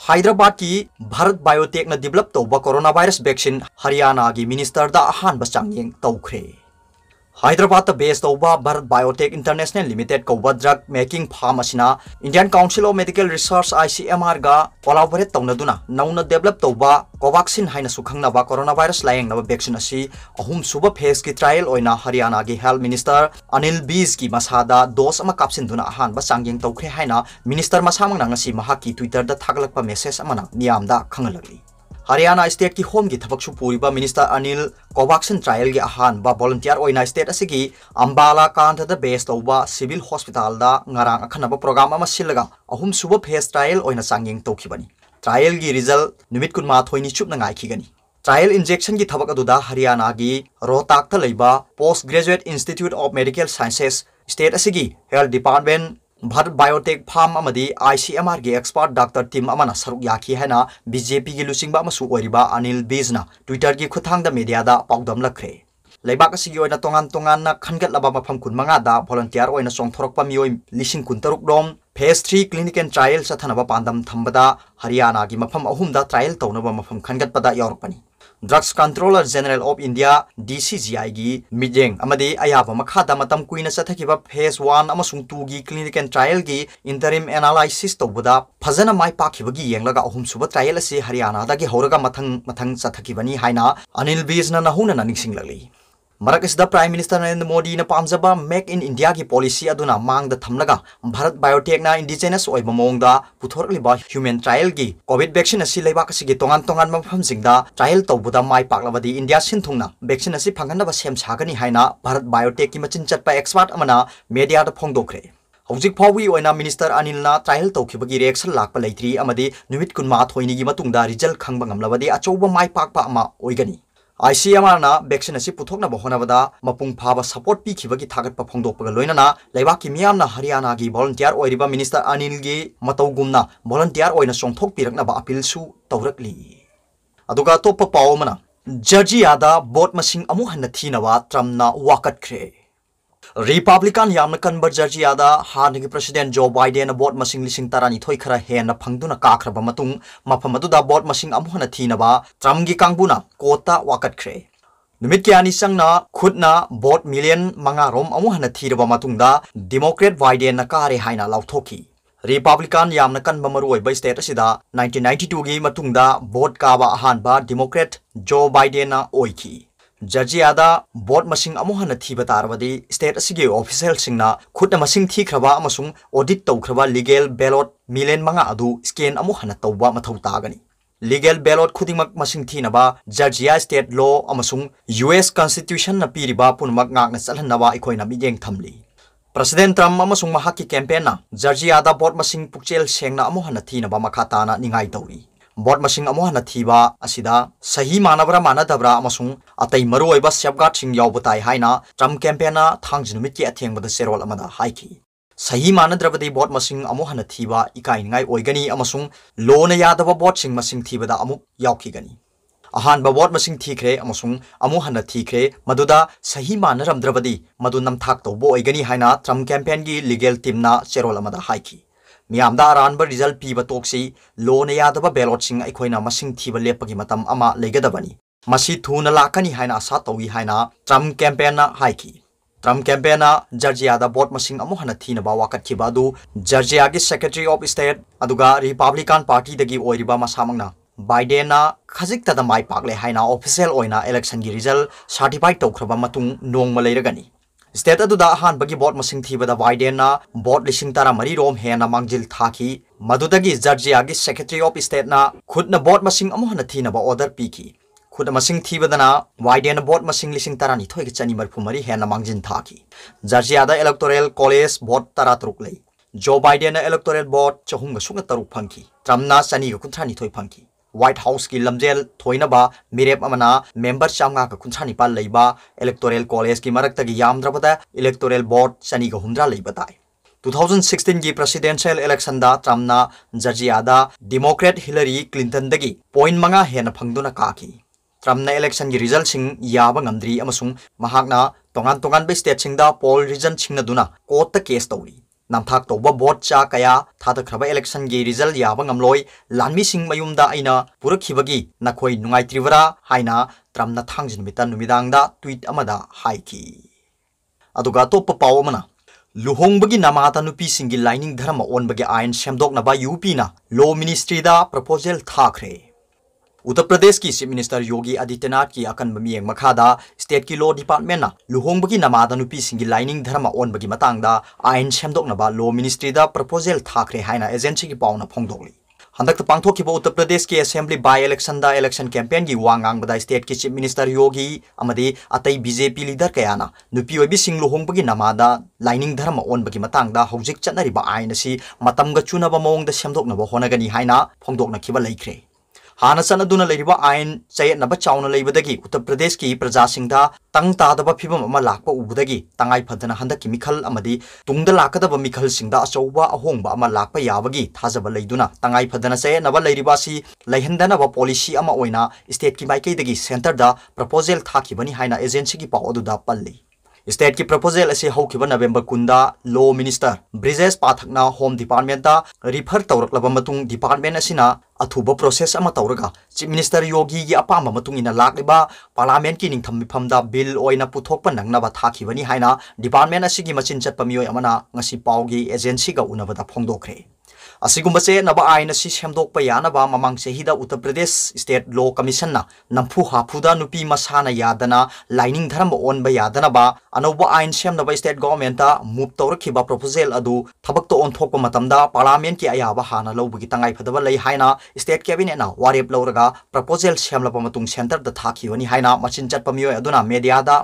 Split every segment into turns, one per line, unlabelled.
हैदराबाद की Bharat Biotech develop तब corona virus vaccine Haryana की मिनिस्टर दा अहानबा चांगयेंग हैदराबाद बेस्ट हो Bharat biotech international limited कौब drug making firm Indian Council of Medical Research I C M Arag collaborate तौन नौना डेवलप तब कोवैक्सीन है खाब कोरोना भाईरस लाएंग अहम सूब फ़ेज़ की ट्रायल हरियाणा की हेल्थ मिनीस्टर अनिल बीज की मसाद डोज कापसीधन अहम चांगे तौखे है मिनीस्टर मसा मना ट्विटर थाल मेसेज खाली हरियाणा स्टेट की होम की थबक पूरीब मिनिस्टर अनिल कोवाक्सिन ट्रायल की अहान वॉलंटियर ओइना स्टेट असिगी अंबाला कांथ base तौब civil hospital oina changyeng tokibani trial gi result numit kunma thoini chupna ngai khigani trial injection gi thabak aduda haryana gi rohtak ta leiba post graduate institute of medical sciences state asigi health department Bharat Biotech firm अमदी ICMR के expert doctor team अमना सरुक याखी है BJP की लुचिंग Anil बीजना Twitter की खुथांग media पादम लखरे लेबाक तोान तोान खनगलब मफम कुनमंगा volunteer चौथरप मई लिंग कुंतरुक रोम फेस थ्री क्लिनिक एंड चथनब पादम थम्बद हरियाणा की मफम अहम ट्रायल तौनब मफम खनगत यौरपनी Drugs Controller General of India DCGI की मिजेंग अमदे अयाब मखादा मतम कुइना चथकिबा फ़ेज़ 1 अमसुंग 2 की क्लिनिकल ट्रायल की इंटरिम एनालिसिस तौबदा फजन माय पाखिबगी येंगलगा अहुम सुब ट्रायल से हरियाणा दगी हौरगा मथंग मथंग चथकिबनी हाइना अनिल बीजना नहुना ननिंगसिंग लगली मरक प्राइम मिनिस्टर नरेंद्र मोदी ने पाजब मेक इन इंडिया की पॉलिसी अदुना मांग थमलगा भारत बायोटेक इंडिजिनस मोंग पुथोरब ह्यूमन ट्रायल की कोविड वैक्सीन लेबाक तोान तोान मफम ट्रायल तौबद माई पाकलबदी इंडिया सिंथुना वैक्सीन फंगनब सेम सागनी भारत बायोटेक की मचिन चट एक्सपर्ट मीडिया फोंदोखरे हौजिक फाउगी मिनिस्टर अनिलना ट्रायल तौखिबगी रिएक्शन लाकप लेथ्री अमदी नुमित कुनमा थोइनिगी मतुंगदा रिज़ल्ट खंग ngamlabadi pakpa ama oigani. Puthokna bohonabada mapung phaba support pi khibagi thagat pa phongdokpaga loinana leibak ki miyam na Haryana gi volunteer oiriba minister Anil gi matawgumna volunteer oina chongthok pirakna ba appeal su tawrakli aduga topa pawmana Georgia da bot masing amu hanna thinawa tramna wakat khre Republican यामन कन्बर जर्जियादा हानगी president Joe Biden vote मसिंग लिसिंग तरानी थोई खरा हेन फंगदुना काखरब मतुंग मफम अदुदा boat मसिंग अमुहना थीनबा ट्रम्गी कांगबुना कोता वाकटख्रे नुमित क्यानी संगना खुदना बोट मिलियन मंगा रोम अमुहना थीरबा मतुंगदा डेमोक्रेट बाइडेन ना कारे हाइना लाउथोकी रिपब्लिकन यामन कन्ब मरुओइबा स्टेट असिदा 1992 गी मतुंगदा बोट काबा अहानबा डेमोक्रेट जो बाइडेन ना ओइकी जजियादा बोट थीब तारबदी स्टेट सिंगना खुद थीख्रबा अमसुंग ऑडिट तौख्रबा लीगल बैलोट मिलियन मंगा तौबा मथौ तागनी legal ballot थीनबा Georgia state law US constitution न पीरिबा पुनमक ngakna chalhannawa इखोइना मिजेंग थमली प्रेसिडेंट ट्रंप अमसुंग महाकी कैंपेन जर्जियादा बोट मखा ताना निंगाई तौरी अमो थीबा असिदा सही मरुओइबा सेफगार्ड सिंग यावब ताई हाइना ट्रम कैंपेना थांग नुमित की अथेंगबद सेरोल अमदा हाइकी सही मानद्रबदी बोट मसिंग अमो थीबा अमसुंग लोन यादब बोट सिंग मसिंग थीबदा यावखिगनी अहान बोट मसिंग थीख्रे अमसुंग अमो हन थीख्रे सही मानरमद्रबदी मदु नमथाक तौबो ओइगनी ट्रम कैंपेन की लीगल अमदा हाइकी मियामदा अरानब रिज़ल्ट पीब लोन मसिंग थीब लेपगी मतम अमा लेगदबनी थून लाकनी हाइना आशा तौई हाइना ट्रम कैंपेन हाइकी ट्रम कैंपेन जर्जियादा बोट मसिंग थीनबा वाकटखिबा अदु जर्जियागी secretary of state Republican party मसामंगना Biden खजिक्तदा माइ हाइना ऑफिशियल ओइना इलेक्शन की रिज़ल्ट सर्टिफाइड तौख्रबा मतुंग लेरगनी स्टेट अदुदा अहानबगी बोट मसिंग थीबदा वाइडेना बोट लिसिंग तारा मरी रोम हेना मांगजिल थाकी मदुदगी जर्जियागी सेक्रेटरी ऑफ़ स्टेटना खुदना बोट मसिंग अमोहना थीनबा ऑर्डर पीकी खुद मसिंग थीबदना वाइडेन बोट मसिंग लिसिंग तारा नि थोइग चनी मरफु मरी हेना मांगजिन थाकी जर्जियादा इलेक्टोरल कॉलेज बोट तारा तरुक ले जो बाइडेन इलेक्टोरल बोट चहुंग सुंग तरुक फंकी ट्रम्पना चनी कुंथ्रा नि थोइ व्हाइट हाउस की लमजेल थोइनबा मिरेप अमना मेंबर चामगा का कुंछा निपाल इलेक्टोरल कॉलेज की मरक तक इलेक्टोरल बोर्ड सनी का हुमद्रा लेबा 2016 की प्रेसिडेंशियल इलेक्शन दा ट्रम्पना जर्जियादा डेमोक्रेट हिलरी क्लिंटन पॉइंट मंगा हेन फंगदुना काकी ट्रम्पना इलेक्शन की रिज़ल्ट सिंग याबा ngamdri amasung mahakna tongan tongan be state poll ta case tawri nungai trivara haina tramna thangjin mitan numidang da tweet amada haiki aduga to pa paw mana luhongbagi namata nupi singi lining dharma onbagi ain semdok na ba UP na law ministry da proposal thakre Uttar Pradesh की chief minister Yogi Adityanath की अकन मियेंग मखादा state की law department ना लुहोंबगी नमाद नुपी लाइनिंग धर्म ओनबगी मतंगदा आइन सेमदोकनबा लॉ मिनिस्ट्री प्रपोजल थाखरे हाइना एजेंसी की पावना फोंदोकली हंदक पांथोखिब उत्तर प्रदेश की assembly by election election campaign की वांगांगबदा स्टेट की चीफ मिनिस्टर योगी अतई बीजेपी लीडर कयाना सिंग लुहोंबगी नमादा लाइनिंग धर्म ओनबगी मतंगदा हौजिक चतनरिबा आइन असि मतमगा चुनबा मोंगदा सेमदोकनबा होनगनी फोंदोकनखिबा लेख्रे हाना चनदुना लेरिबा आयन चयेतनब चाउना उत्तर प्रदेश की प्रजा सिंधा तंग तादब फिबम अमा लाकब उबदगी तंगाई फदना हंदकी मिखल अमदी तुंगद लाकदब मिखल सिंधा अचौबा अहोंगब अमा लाकब तंगाई फदना चयेतनब लेरिबा सी स्टेट की माइकेदगी सेंटर दा प्रपोजल थाखिबनी एजेंसी की पाव पल्ली स्टेट की प्रपोजल हौखिबा नवेंबर कुंदा लॉ मिनिस्टर ब्रिजेश पाठकना होम डिपार्टमेंट रिफर तौरकलब मतुंग डिपार्टमेंट अथुबा प्रोसेस चीफ मिनिस्टर योगी की अपाम लाकलिबा पार्लियामेंट की निंगथम मिफमदा बिल ओइना पुथोकपा नंगनाबा डिपार्टमेंट मचिन मियोय अमना ngasi पावगी एजेंसी उनबदा फोंदोखरे असिगुम्बसे नबा आइन असि सेमदोकपा यानबा ममांग Uttar Pradesh state law commission ना नंफु हाफुदा नुपी मसाना यादना लाइनिंग धर्म ओनबा यादनबा अनौबा आइन सेमनबा स्टेट गवर्नमेंट मूव तौरखिबा प्रपोजल अदु थबक ओनथोकपा मतमदा पार्लियामेंट की अयाबा हाना लौबगी तंगाई फदबा लई स्टेट कैबिनेट वारेप लौरगा प्रपोजल सेमलबा सेंटर द मचिन चटपा मियोय अदुना मीडिया दा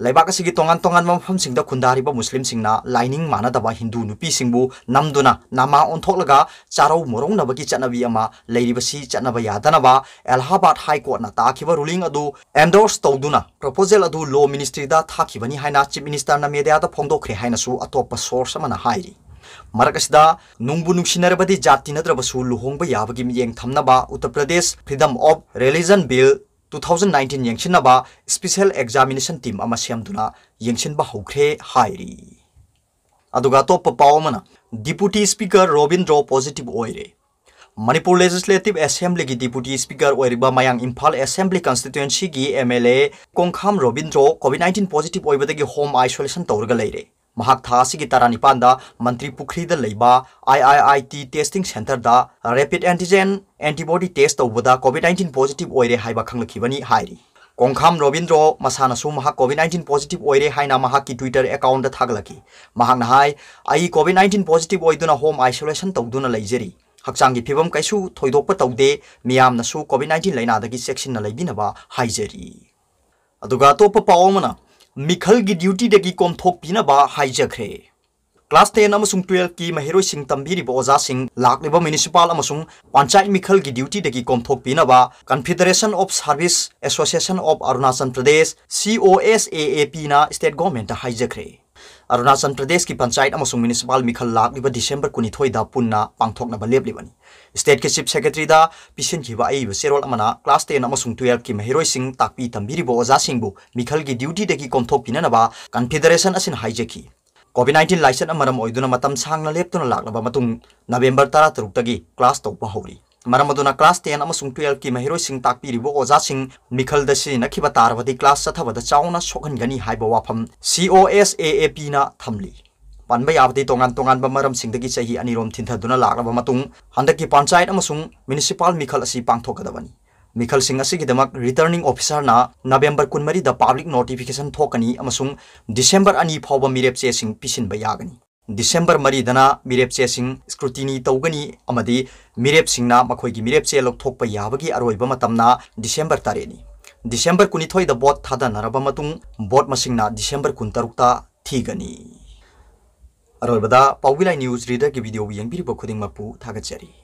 लेबाक असगी तोंगान तोंगान मफमसिंगदा खुंदारिबा मुस्लिमसिंगना लाइनिंग मानदबा हिंदू नुपीसिंगबु नमदुना नामा ओंथोकलगा चारौ मोरौनबगी चटनबी अमा लेरिबसी चटनबा यादनबा एलाहाबाद हाई कोर्ट ना ताखिबा रूलिंग एंडोर्स तौदुना प्रपोजल लॉ मिनिस्ट्री दा थाखिबनी चीफ मिनिस्टर ना मीडिया दा फोंदोखरे हाइनासु अतोप सोर्स जाति नद्रबसु लुहोंबा याबगी मियेंग थमनबा Uttar Pradesh freedom of religion bill 2019 यंगसिनबा स्पेशल एग्जामिनेशन टीम अमा सेमदुना यंगसिनबा हौख्रे हाइरी अदुगा तोप पावमना डिप्यूटी स्पीकर रोबिंद्रो पॉजिटिव ओइरे मणिपुर लेजिस्लेटिव असेंबली की डिप्यूटी स्पीकर ओइरिबा मयांग इम्फाल असेंबली कंस्टिट्युएंसी की MLA Konkham Robindro Covid 19 positive ओइबदगी home isolation तौरगा लेरे तारानिपान मंत्री पुखरी लेबा I I I T testing centre rapid antigen antibody test तौबदा Covid 19 positive खंगलखिबनी हाइरी कोंखाम रोबिंद्रो मसानसु कोविड 19 पॉजिटिव की ट्विटर महाक नहाय आई कोविड 19 पॉजिटिव ओइदुना होम आइसोलेशन तौदुना लेजरी हक्चांगी फिबम कैसु थोइदोप तौदे मियामनसु कोविड 19 लाइनादगी सेक्शन लेबिनबा हाइजरी अदुगा तोप पावमना मिखल की ड्यूटी दगी कोमथोकपीनबा हाइजख्रे क्लास टेन ट्वेल्व की महरों तंबीरिब ओजा लाक्लिबा म्युनिसिपल पंचायत मिखल की ड्यूटी दगी कोमथोकपीनबा confederation of service association of Arunachal Pradesh COSAAP ना स्टेट गवर्नमेंट हाइजख्रे अरुणाचल प्रदेश की पंचायत अमसुंग म्युनिसिपल मिखल लाक्लिबा डिसेंबर कुनिथोइदा पुन्ना पांथोकनबा लेबलिबनी स्टेट के चीफ सेक्रेटरी पिसन खिबा आई क्लास 10 अमसुंग 12 की महिरोई सिंह ताकपी तंबीरिबो ओजा मिखल की ड्यूटी पिननबा कन्फेडरेशन हाइजेकी कोविड 19 लाइसेंस अमरम ओइदुना मतम सांगना लेपतुना मतुंग नवेंबर 13 तगी क्लास तौबा हौरी मरम अदुना क्लास 10 अमसुंग 12 की महिरोई सिंह ताकपीरिबो ओजा मिखल दसी नखिबा तारबदी क्लास सथबदा चाउना सोखनगनी हाइबो वाफम सीओएसएएपी ना थमली पानब याबदी तोंगान तोंगान मरम चही अनिरोम लागलब मतुंग हंदकी पंचायत म्युनिसिपल मिखल पांथोकदबनी मिखल रिटर्निंग ऑफिसर ना नवेंबर कुनमरी द पब्लिक नोटिफिकेशन थोकनी डिसेंबर अनी फावब मिरेप चे सिंग पिसिन बयागनी डिसेंबर मरीदना मिरेप चे सिंग स्क्रूटिनी तौगनी अमदी मिरेप सिंगना मखोइगी मिरेप चे लोकथोकप याबगी अरोइब मतमना December तारेनी December कुनिथोइ the boat थादनरब मतुंग boat मसिंगना December कुनतरुक्ता थीगनी अरोबदा पाउबिलाई news reader की वीडियो यंगबिरिबो खुदिंगमपु थागचरी